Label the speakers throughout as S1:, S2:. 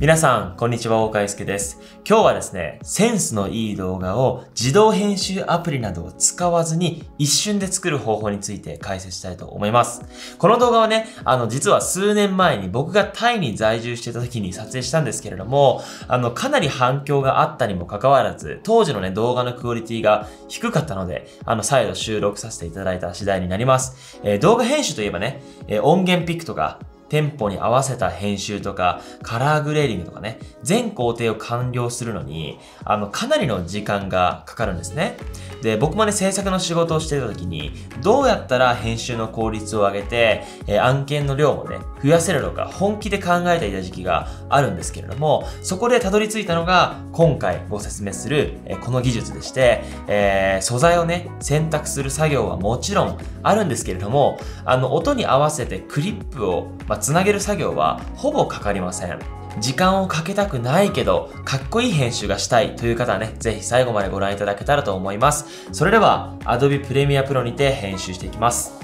S1: 皆さん、こんにちは、大川介です。今日はですね、センスのいい動画を自動編集アプリなどを使わずに一瞬で作る方法について解説したいと思います。この動画はね、あの、実は数年前に僕がタイに在住してた時に撮影したんですけれども、あの、かなり反響があったにもかかわらず、当時のね、動画のクオリティが低かったので、あの、再度収録させていただいた次第になります。えー、動画編集といえばね、えー、音源ピックとか、テンポに合わせた編集とか、カラーグレーディングとかね、全工程を完了するのに、あの、かなりの時間がかかるんですね。で、僕もね、制作の仕事をしてた時に、どうやったら編集の効率を上げて、えー、案件の量もね、増やせるのか、本気で考えていた時期があるんですけれども、そこでたどり着いたのが、今回ご説明する、えー、この技術でして、えー、素材をね、選択する作業はもちろんあるんですけれども、あの、音に合わせてクリップを、まあ、つなげる作業はほぼかかりません。時間をかけたくないけど、かっこいい編集がしたいという方はね、ぜひ最後までご覧いただけたらと思います。それでは、Adobe Premiere Pro にて編集していきます。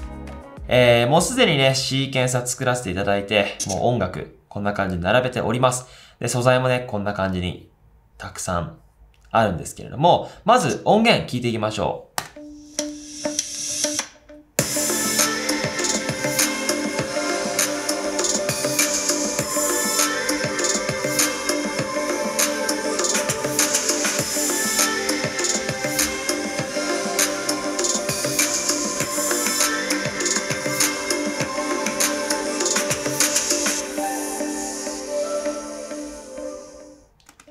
S1: えー、もうすでにね、シーケンサー作らせていただいて、もう音楽、こんな感じに並べております。で、素材もね、こんな感じにたくさんあるんですけれども、まず音源聞いていきましょう。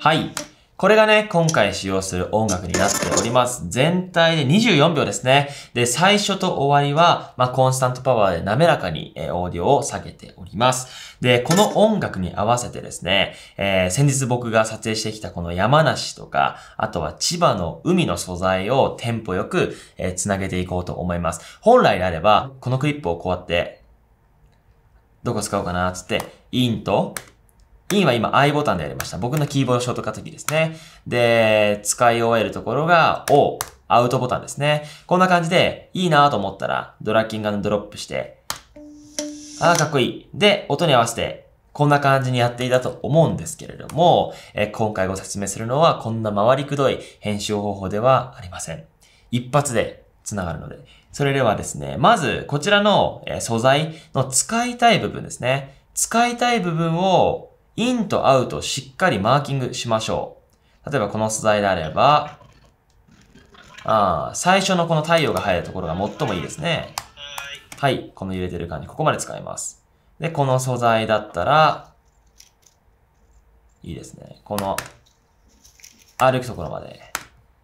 S1: はい。これがね、今回使用する音楽になっております。全体で24秒ですね。で、最初と終わりは、まあ、コンスタントパワーで滑らかに、えー、オーディオを下げております。で、この音楽に合わせてですね、えー、先日僕が撮影してきたこの山梨とか、あとは千葉の海の素材をテンポよく、えー、つなげていこうと思います。本来であれば、このクリップをこうやって、どこ使おうかな、つって、インと、インは今 I ボタンでやりました。僕のキーボードショートカットキーですね。で、使い終えるところが O、アウトボタンですね。こんな感じで、いいなと思ったら、ドラッキングドロップして、ああ、かっこいい。で、音に合わせて、こんな感じにやっていたと思うんですけれども、え今回ご説明するのは、こんな回りくどい編集方法ではありません。一発で繋がるので。それではですね、まず、こちらの素材の使いたい部分ですね。使いたい部分をインとアウトしっかりマーキングしましょう。例えばこの素材であれば、あ最初のこの太陽が入るところが最もいいですね。はい。この揺れてる感じ、ここまで使います。で、この素材だったら、いいですね。この、歩くところまで、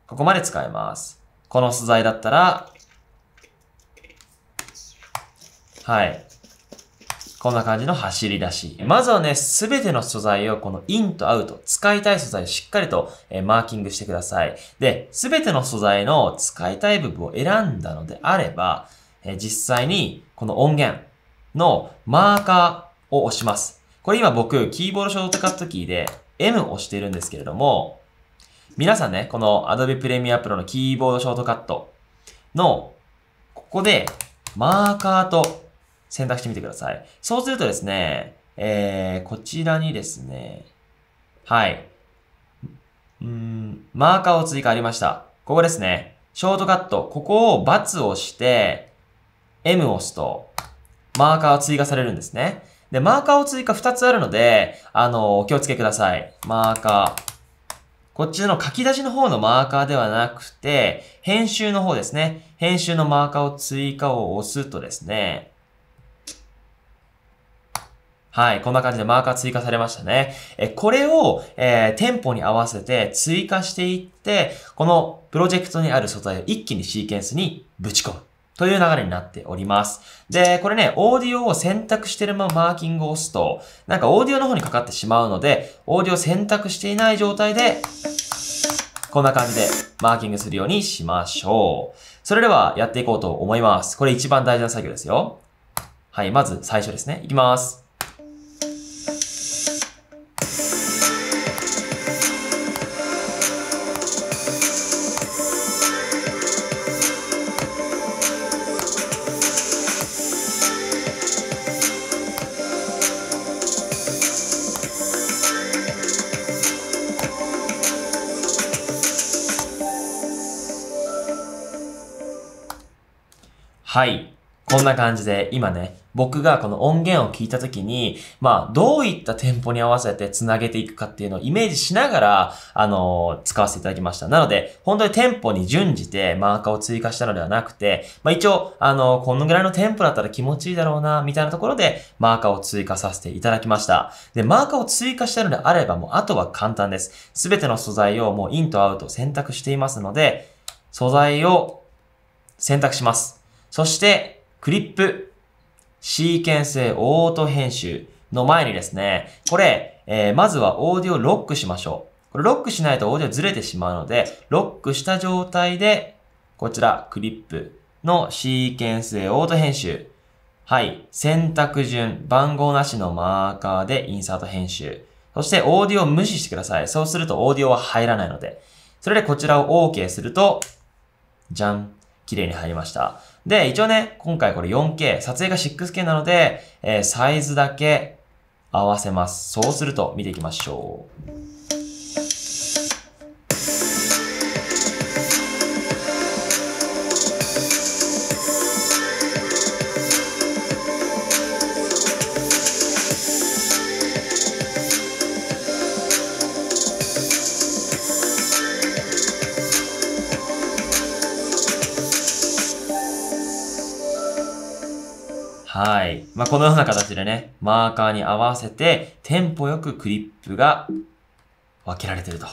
S1: ここまで使います。この素材だったら、はい。こんな感じの走り出し。まずはね、すべての素材をこのインとアウト、使いたい素材しっかりと、えマーキングしてください。で、すべての素材の使いたい部分を選んだのであれば、え実際にこの音源のマーカーを押します。これ今僕、キーボードショートカットキーで M を押しているんですけれども、皆さんね、この Adobe Premiere Pro のキーボードショートカットの、ここで、マーカーと選択してみてください。そうするとですね、えー、こちらにですね、はい。うん、マーカーを追加ありました。ここですね。ショートカット。ここを×をして、M を押すと、マーカーを追加されるんですね。で、マーカーを追加2つあるので、あの、お気をつけください。マーカー。こっちの書き出しの方のマーカーではなくて、編集の方ですね。編集のマーカーを追加を押すとですね、はい。こんな感じでマーカー追加されましたね。え、これを、えー、店舗に合わせて追加していって、このプロジェクトにある素材を一気にシーケンスにぶち込む。という流れになっております。で、これね、オーディオを選択してるままマーキングを押すと、なんかオーディオの方にかかってしまうので、オーディオを選択していない状態で、こんな感じでマーキングするようにしましょう。それではやっていこうと思います。これ一番大事な作業ですよ。はい、まず最初ですね。いきます。はい。こんな感じで、今ね、僕がこの音源を聞いたときに、まあ、どういったテンポに合わせて繋げていくかっていうのをイメージしながら、あのー、使わせていただきました。なので、本当にテンポに準じてマーカーを追加したのではなくて、まあ一応、あのー、このぐらいのテンポだったら気持ちいいだろうな、みたいなところで、マーカーを追加させていただきました。で、マーカーを追加したのであれば、もうあとは簡単です。すべての素材をもうインとアウト選択していますので、素材を選択します。そして、クリップ、シーケンスオート編集の前にですね、これ、えー、まずはオーディオロックしましょう。これロックしないとオーディオずれてしまうので、ロックした状態で、こちら、クリップのシーケンスオート編集。はい。選択順、番号なしのマーカーでインサート編集。そしてオーディオを無視してください。そうするとオーディオは入らないので。それでこちらを OK すると、じゃん。綺麗に入りました。で、一応ね、今回これ 4K、撮影が 6K なので、えー、サイズだけ合わせます。そうすると見ていきましょう。はい。まあ、このような形でね、マーカーに合わせて、テンポよくクリップが分けられてると。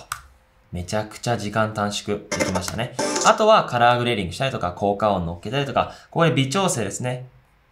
S1: めちゃくちゃ時間短縮できましたね。あとはカラーグレーディングしたりとか、効果音乗っけたりとか、ここで微調整ですね。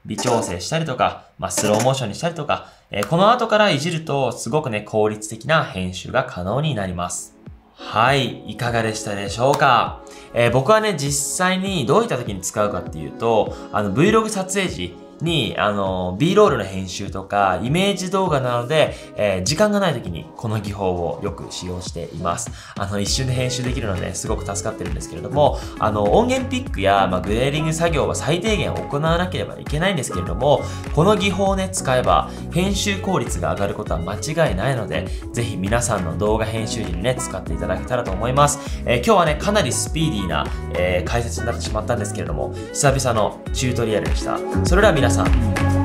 S1: 微調整したりとか、まあ、スローモーションにしたりとか、えー、この後からいじると、すごくね、効率的な編集が可能になります。はい、いかがでしたでしょうか、えー、僕はね、実際にどういった時に使うかっていうと、あの Vlog 撮影時、に、あの、B ロールの編集とか、イメージ動画なので、えー、時間がない時にこの技法をよく使用しています。あの、一瞬で編集できるので、すごく助かってるんですけれども、あの、音源ピックや、まあ、グレーリング作業は最低限行わなければいけないんですけれども、この技法をね、使えば、編集効率が上がることは間違いないので、ぜひ皆さんの動画編集時にね、使っていただけたらと思います。えー、今日はね、かなりスピーディーな、えー、解説になってしまったんですけれども、久々のチュートリアルでした。それでは皆さん